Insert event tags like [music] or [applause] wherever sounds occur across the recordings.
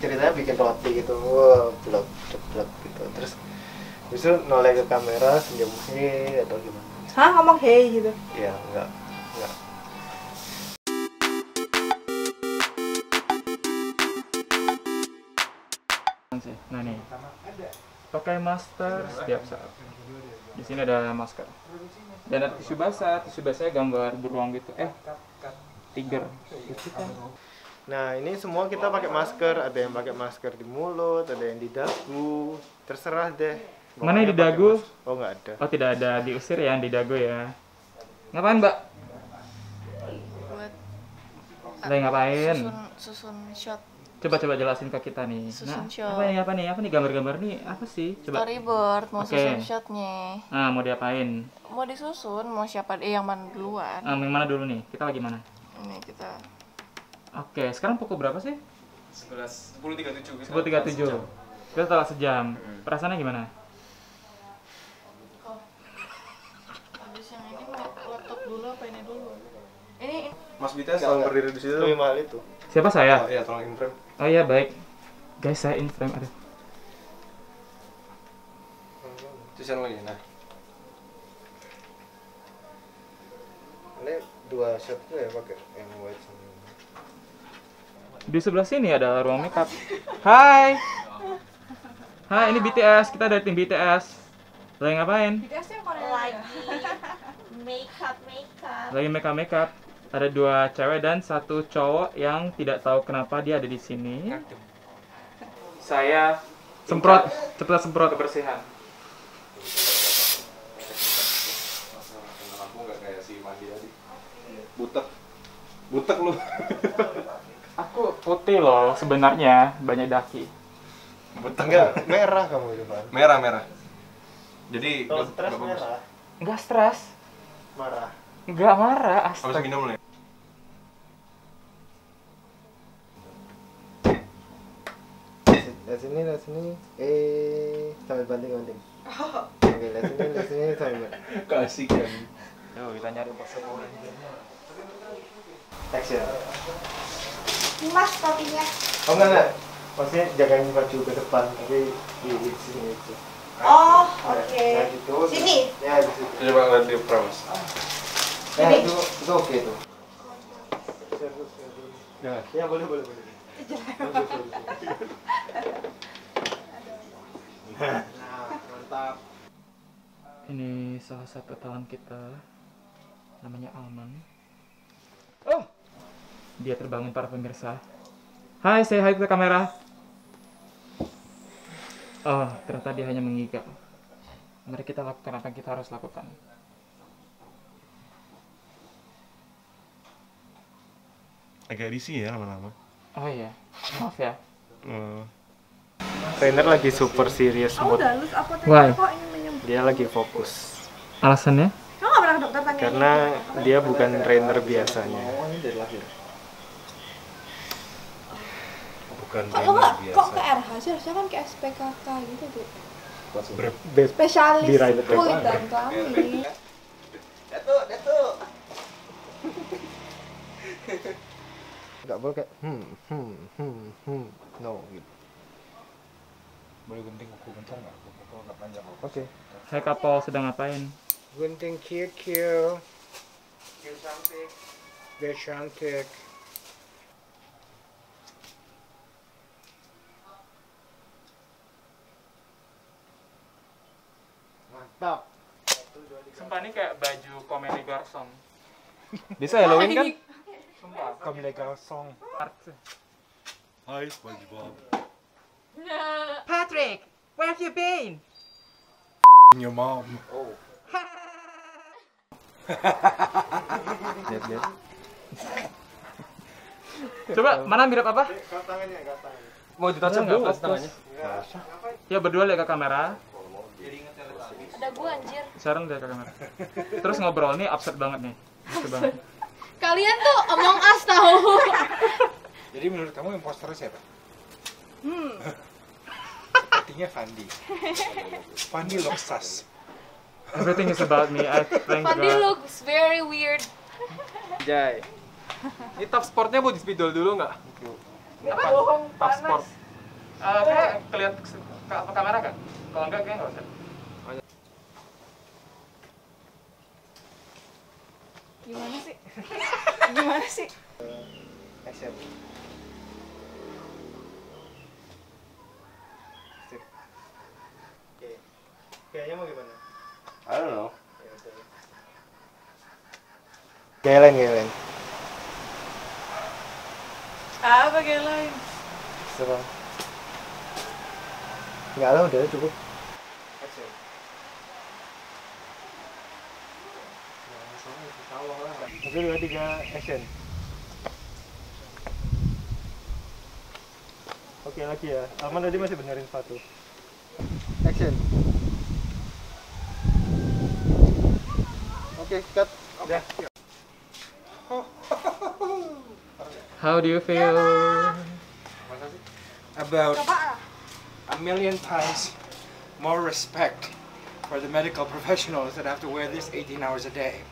ceritanya bikin roti gitu wah blok blok blok gitu terus justru noleh ke kamera senyum he atau gimana Hah ngomong hey gitu. ya enggak enggak. Nah nih, pakai masker setiap saat. Di sini ada masker. Dan ada tisu basah. Tisu basahnya gambar beruang gitu. Eh, tiger. Lucu kan? Nah ini semua kita pakai masker ada yang pakai masker di mulut ada yang di dagu terserah deh Mana yang di dagu? oh nggak ada Oh tidak ada diusir ya di dago ya. Ngapain mbak? buat Lagi ngapain? susun susun shot Coba coba jelasin ke kita nih. Susun Nah, shot. apa nih apa nih apa nih gambar-gambar nih apa sih? Coba. storyboard mau Oke. susun shotnya Nah mau diapain? mau disusun mau siapa eh yang mana duluan Ah, yang mana dulu nih? Kita lagi mana? ini kita Oke, sekarang pukul berapa sih? 11 10.37 Sepuluh tiga tujuh. Kita telah sejam. Perasaannya gimana? habis yang ini mau laptop dulu apa ini dulu ini Mas Bita selalu berdiri di situ. lebih mahal itu Siapa Oh, saya? iya, tolong in frame. Oh iya baik. Guys saya in frame ada. Yang lagi. Nah, ini dua shot tuh ya pakai yang white sama Di sebelah sini ada ruang makeup. Hai. Hai, ini BTS. Kita dari tim BTS. Lagi ngapain? BTS yang Korea. Lagi makeup makeup. Lagi makeup makeup. Ada dua cewek dan satu cowok yang tidak tahu kenapa dia ada di sini. Saya semprot, cepat semprot kebersihan. aku nggak kayak si Mandi tadi. Butek. Butek lu. [laughs] Putih loh sebenarnya, banyak daki. Butek. enggak merah kamu itu kan Merah, merah. Jadi kalau nggak- stres merah Enggak stres, marah enggak marah, astaga. minum nih. lihat sini lihat sini eh sambil banting banting oke lihat sini lihat sini sambil banting Kasih kan. Yuk, kita nyari bos action Mas topinya. oh enggak enggak maksudnya jangan maju ke depan tapi di, di sini itu Oh, Ya, oke. ya gitu Sini. ya di situ Coba ngeliat di ya Ini. itu itu oke tuh ya ya boleh boleh boleh nah mantap Ini salah satu talent kita namanya Alman. Oh, dia terbangun para pemirsa. Hai, saya hai ke kamera. Oh, ternyata dia hanya mengigau. Mari kita lakukan apa yang kita harus lakukan. Agak risih ya lama-lama. Oh iya, maaf ya. trainer lagi super serius mood udah lulus apa tadi? Why? Dia lagi fokus Alasannya? Karena dia bukan trainer biasanya Bukan Kok lo nggak kok ke RH sih? Harusnya kan ke SPKK gitu tuh. best Spesialis kulit dan kelamin. nggak boleh kayak hmm hmm hmm hmm no gitu Boleh gunting kuku bentar nggak? Kuku nggak panjang. oke Hai Kapol, sedang ngapain? gunting kill kill kill cantik biar cantik mantap Sumpah ini kayak baju komedi garson. Bisa Halloween kan? Sumpah. komedi Art. Hai, SpongeBob. Patrick, where have you been? Your mom. [laughs] lihat lihat Coba, mana mirip apa? kat tangannya Mau ditouch up Nggak tangannya? Ya berdua lihat ke kamera, ada gua anjir Sharon lihat ke kamera. Terus ngobrol nih absurd banget nih. Absurd banget. kalian tuh Among Us tahu Jadi menurut kamu imposternya siapa? hmm Sepertinya Fandi. Fandi Loksas. Everything is about me. I thank Fandi God. looks very weird Jai. Ini top sportnya mau di spidol dulu nggak? Apa? Top sport. Eh, kayak kelihat ke, ke apa kamera kan? Kalau enggak kayaknya nggak usah. Gimana sih? Gimana sih? Action. Sip. Oke. Kayaknya mau gimana? I don't know. Ya. Gaya lain, gaya lain. Apa kayak lain? Serang. Enggak lah, udah cukup. Action. Satu, dua, tiga, action. Oke lagi ya. Alman tadi masih benerin sepatu. Action. Oke, cut. Udah. How do you feel? about a million times more respect for the medical professionals that have to wear this 18 hours a day.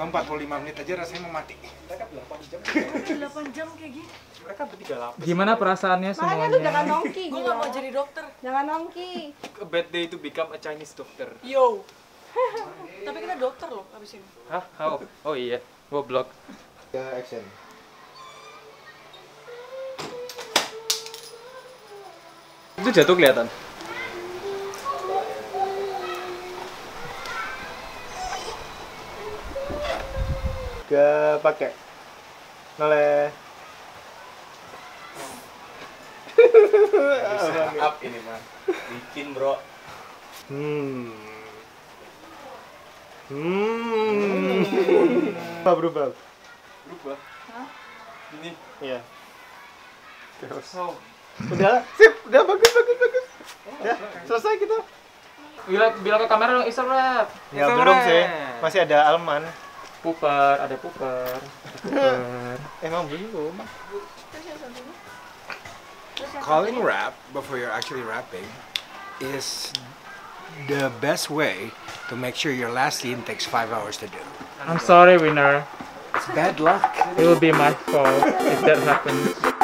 Bang 45 menit aja rasanya mau mati. 8 jam kayak gini. Gimana perasaannya Makanya lu jangan semuanya? nongki Gue gila. gak mau jadi dokter. Jangan nongki. A bad day to become a Chinese doctor. Yo. Tapi kita dokter loh abis ini. Hah? How? Oh iya, goblok. Ya, action. Itu jatuh kelihatan. Gak pakai. Noleh. Up ini mah. Bikin bro. Hmm. Hmm. Berubah, berubah. Berubah. Ini. Iya. Terus. Oh. Udah, sip, udah bagus, bagus, bagus. Ya, selesai kita. Bilang, bilang ke kamera dong, Instagram. Ya belum sih, masih ada Alman. Puper, ada puper. Ada [laughs] puper. Emang belum. Calling rap before you're actually rapping is the best way to make sure your last scene takes 5 hours to do. I'm sorry, winner. It's bad luck. It will be my fault if that happens.